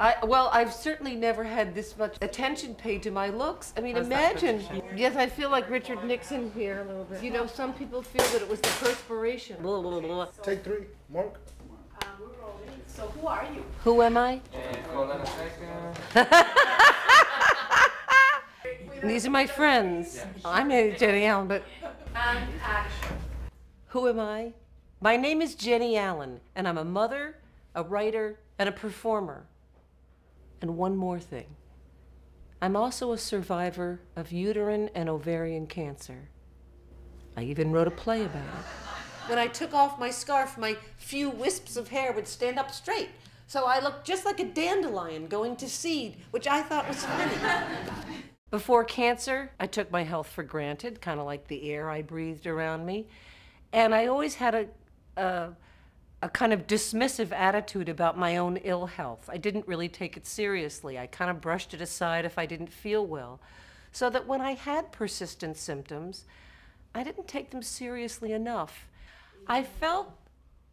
I, well, I've certainly never had this much attention paid to my looks. I mean, How's imagine. Yes, I feel like Richard Nixon here a little bit. You know, some people feel that it was the perspiration. Blah, blah, blah, blah. Take three, Mark. Um, we're rolling. So who are you? Who am I? Hold on a second. These are my friends. I'm Jenny Allen, but And action. who am I? My name is Jenny Allen, and I'm a mother, a writer, and a performer. And one more thing I'm also a survivor of uterine and ovarian cancer. I even wrote a play about it. When I took off my scarf, my few wisps of hair would stand up straight. So I looked just like a dandelion going to seed, which I thought was funny. Before cancer, I took my health for granted, kind of like the air I breathed around me. And I always had a, a, a kind of dismissive attitude about my own ill health. I didn't really take it seriously. I kind of brushed it aside if I didn't feel well. So that when I had persistent symptoms, I didn't take them seriously enough. I felt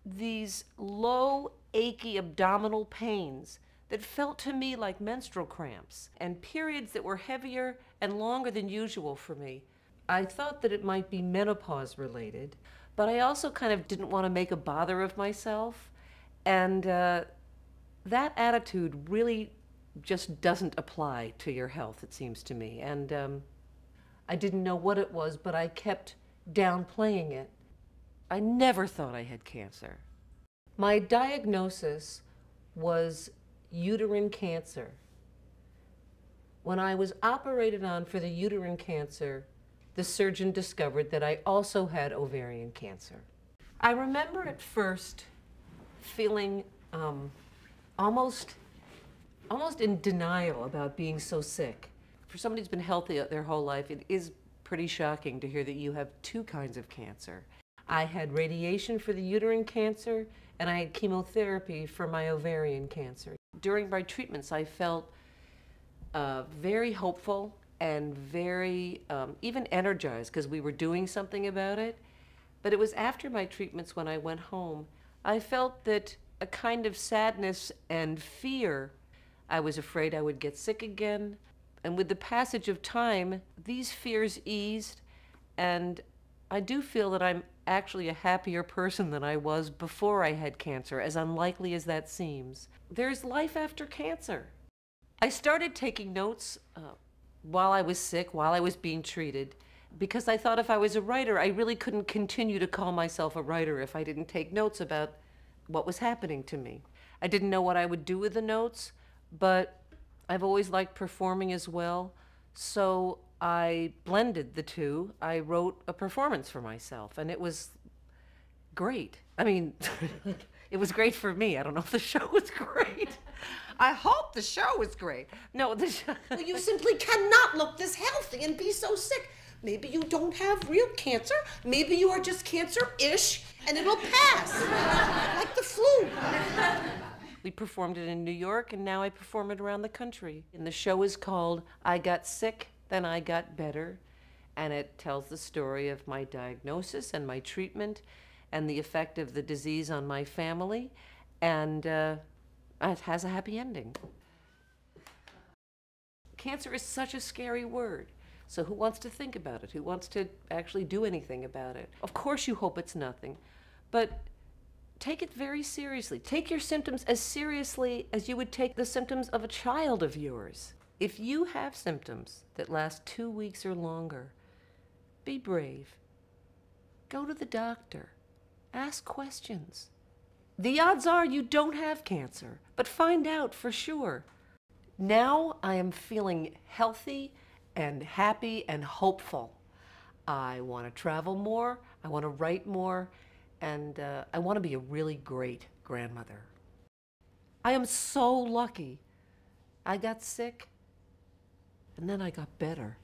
these low, achy abdominal pains that felt to me like menstrual cramps and periods that were heavier and longer than usual for me. I thought that it might be menopause related, but I also kind of didn't want to make a bother of myself. And uh, that attitude really just doesn't apply to your health, it seems to me. And um, I didn't know what it was, but I kept downplaying it. I never thought I had cancer. My diagnosis was uterine cancer. When I was operated on for the uterine cancer, the surgeon discovered that I also had ovarian cancer. I remember at first feeling um, almost, almost in denial about being so sick. For somebody who's been healthy their whole life, it is pretty shocking to hear that you have two kinds of cancer. I had radiation for the uterine cancer, and I had chemotherapy for my ovarian cancer. During my treatments, I felt uh, very hopeful and very um, even energized because we were doing something about it. But it was after my treatments when I went home, I felt that a kind of sadness and fear. I was afraid I would get sick again. And with the passage of time, these fears eased, and I do feel that I'm actually a happier person than I was before I had cancer, as unlikely as that seems. There's life after cancer. I started taking notes uh, while I was sick, while I was being treated, because I thought if I was a writer, I really couldn't continue to call myself a writer if I didn't take notes about what was happening to me. I didn't know what I would do with the notes, but I've always liked performing as well. So I blended the two. I wrote a performance for myself, and it was great. I mean, it was great for me. I don't know if the show was great. I hope the show was great. No, the show. Well, you simply cannot look this healthy and be so sick. Maybe you don't have real cancer. Maybe you are just cancer ish and it'll pass. like the flu. We performed it in New York, and now I perform it around the country. And the show is called I Got Sick, Then I Got Better. And it tells the story of my diagnosis and my treatment and the effect of the disease on my family. And uh, it has a happy ending. Cancer is such a scary word. So, who wants to think about it? Who wants to actually do anything about it? Of course, you hope it's nothing. But take it very seriously. Take your symptoms as seriously as you would take the symptoms of a child of yours. If you have symptoms that last two weeks or longer, be brave. Go to the doctor. Ask questions. The odds are you don't have cancer, but find out for sure. Now I am feeling healthy and happy and hopeful. I want to travel more, I want to write more, and uh, I want to be a really great grandmother. I am so lucky. I got sick, and then I got better.